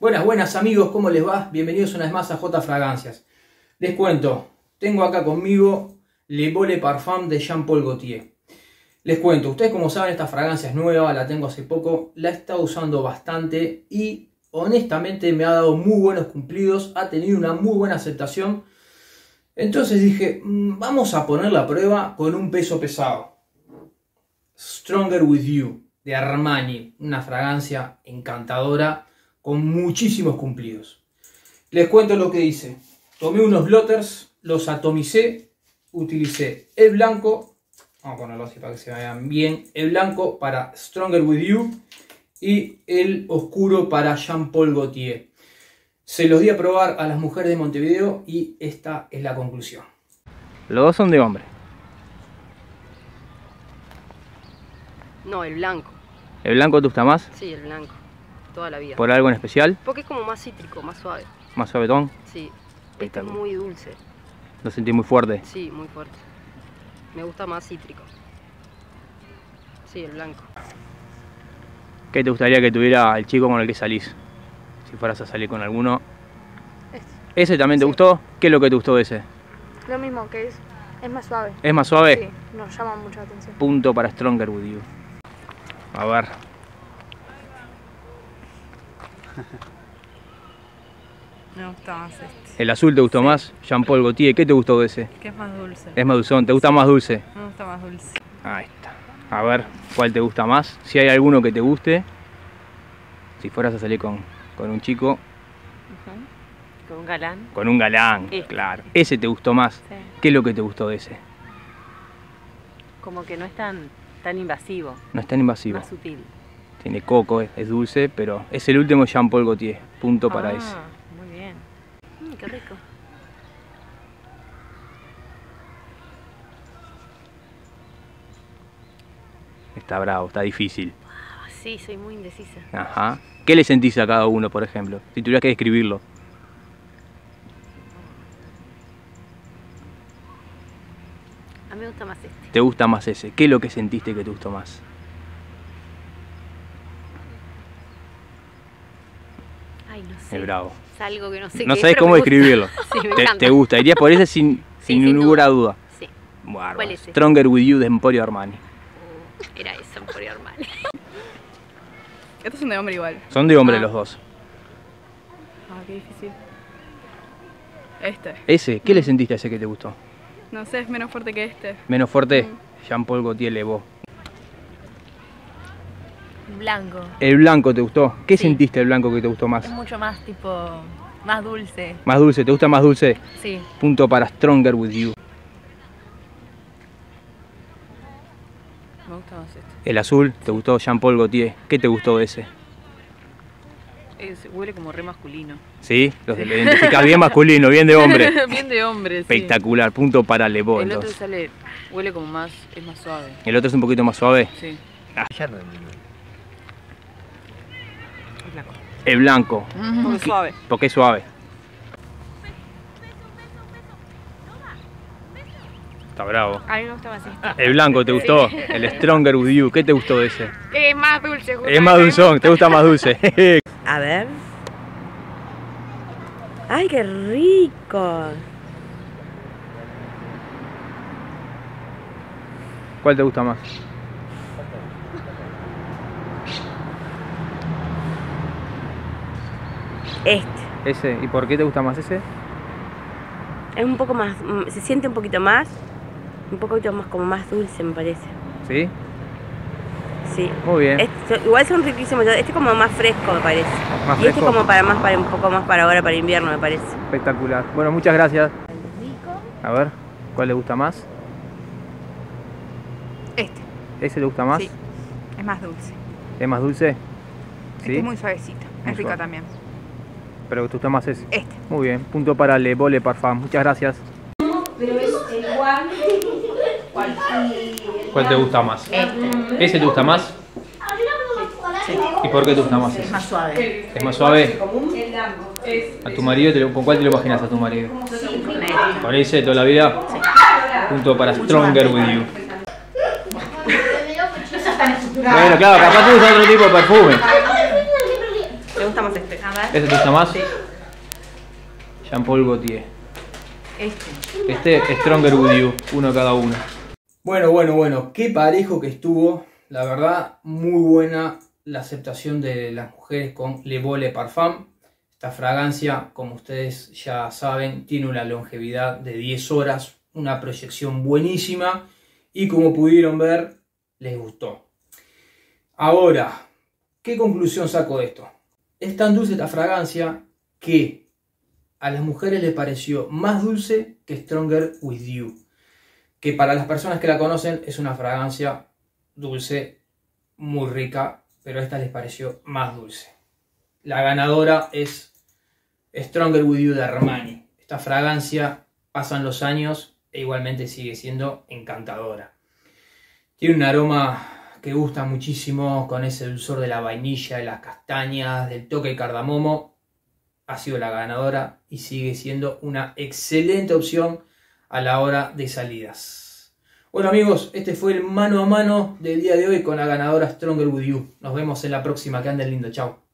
Buenas, buenas amigos, ¿cómo les va? Bienvenidos una vez más a J Fragancias. Les cuento, tengo acá conmigo Le Bole Parfum de Jean-Paul Gaultier. Les cuento, ustedes como saben esta fragancia es nueva, la tengo hace poco, la he estado usando bastante y honestamente me ha dado muy buenos cumplidos, ha tenido una muy buena aceptación. Entonces dije, mm, vamos a poner la prueba con un peso pesado. Stronger With You de Armani, una fragancia encantadora con muchísimos cumplidos. Les cuento lo que hice. Tomé unos blotters, los atomicé, utilicé el blanco, vamos a ponerlo así para que se vean bien, el blanco para Stronger With You y el oscuro para Jean Paul Gaultier. Se los di a probar a las mujeres de Montevideo y esta es la conclusión. Los dos son de hombre. No, el blanco. ¿El blanco te gusta más? Sí, el blanco. Toda la vida. ¿Por algo en especial? Porque es como más cítrico, más suave. ¿Más suavetón? Sí. Este es muy dulce. ¿Lo sentí muy fuerte? Sí, muy fuerte. Me gusta más cítrico. Sí, el blanco. ¿Qué te gustaría que tuviera el chico con el que salís? Si fueras a salir con alguno. Este. ¿Ese también te Sí. gustó? ¿Qué es lo que te gustó de ese? Lo mismo, que es, es más suave. ¿Es más suave? Sí, nos llama mucho la atención. Punto para Stronger With You. A ver. Me gusta más este, ¿El azul te gustó más? Jean Paul Gaultier, ¿qué te gustó de ese? que es más dulce. Es más dulzón, ¿te gusta más dulce? Me gusta más dulce. Ahí está. A ver, ¿cuál te gusta más? Si hay alguno que te guste. Si fueras a salir con, con un chico, Con un galán. con un galán, Este. claro. Ese te gustó más. Sí. ¿Qué es lo que te gustó de ese? Como que no es tan, tan invasivo. No es tan invasivo. Más sutil. Tiene coco, es, es dulce, pero es el último Jean Paul Gaultier. Punto para Ah, ese. Muy bien. Mm, qué rico. Está bravo, está difícil. Ah, sí, soy muy indecisa. Ajá. ¿Qué le sentís a cada uno, por ejemplo? Si tuvieras que describirlo. A mí me gusta más este. ¿Te gusta más ese? ¿Qué es lo que sentiste que te gustó más? Ay, no sé. Es bravo. Es algo que no sé No qué, sabes cómo describirlo. Sí, Te, gusta, irías por ese sin, Sí, sin sin ninguna duda. Sí, Bárbaro. ¿Cuál es ese? Stronger With You de Emporio Armani. era eso, por Armani. Estos son de hombre igual. Son de hombre Ah. los dos. Ah, qué difícil. Este. ¿Ese? ¿Qué le sentiste a ese que te gustó? No sé, es menos fuerte que este. Menos fuerte, Mm. Jean Paul Gaultier Levo. Blanco. El blanco te gustó. ¿Qué Sí. sentiste el blanco que te gustó más? Es mucho más tipo. más dulce. Más dulce, ¿te gusta más dulce? Sí. Punto para Stronger With You. Me gusta más este. El azul, ¿te gustó Jean Paul Gaultier? ¿Qué te gustó de ese? Es- huele como re masculino. ¿Sí? Los lo identificás bien masculino, bien de hombre. Bien de hombre, sí. Espectacular, punto para Levo El otro sale, huele como más, es más suave. El otro es un poquito más suave. Sí. El blanco, Porque suave. porque es suave. Está bravo. A mí me gusta más este. El blanco, ¿te gustó? El Stronger With You, ¿qué te gustó de ese? Es más dulce, Es más dulzón, ¿te gusta más dulce? A ver. ¡Ay, qué rico! ¿Cuál te gusta más? Este. Ese, ¿y por qué te gusta más ese? Es un poco más. mm, Se siente un poquito más. Un poquito más, como más dulce, me parece. ¿Sí? Sí. Muy bien. Este- igual son riquísimos. Este como más fresco, me parece. Más y este fresco. como para más, para un poco más para ahora, para invierno, me parece. Espectacular. Bueno, muchas gracias. A ver, ¿cuál le gusta más? Este, ¿Ese le gusta más? Sí. es más dulce. ¿Es más dulce? Este es muy suavecito. Muy es rico suave. también. Pero te gusta más ese. Este. Muy bien, punto para Le Bole Parfum. Muchas gracias. ¿Cuál te gusta más? ¿Ese te gusta más? ¿Y por qué te gusta más ese? Más suave. ¿Es más suave? ¿A tu marido te lo- con cuál te lo imaginas a tu marido? ¿Con ese toda la vida? Punto para Stronger With You. Bueno, claro, capaz tú usas otro tipo de perfume. Este. A ver. ¿Este te gusta más? Sí. Jean Paul Gaultier. Este. Este Stronger With You, uno cada uno. Bueno, bueno, bueno, qué parejo que estuvo. La verdad, muy buena la aceptación de las mujeres con Le Vole Parfum. Esta fragancia, como ustedes ya saben, tiene una longevidad de 10 horas, una proyección buenísima y como pudieron ver, les gustó. Ahora, ¿qué conclusión saco de esto? Es tan dulce esta fragancia que a las mujeres les pareció más dulce que Stronger With You. Que para las personas que la conocen es una fragancia dulce, muy rica, pero esta les pareció más dulce. La ganadora es Stronger With You de Armani. Esta fragancia pasan los años e igualmente sigue siendo encantadora. Tiene un aroma que gusta muchísimo con ese dulzor de la vainilla, de las castañas, del toque de cardamomo. Ha sido la ganadora y sigue siendo una excelente opción a la hora de salidas. Bueno amigos, este fue el mano a mano del día de hoy con la ganadora Stronger With You. Nos vemos en la próxima, que anden lindo, chao.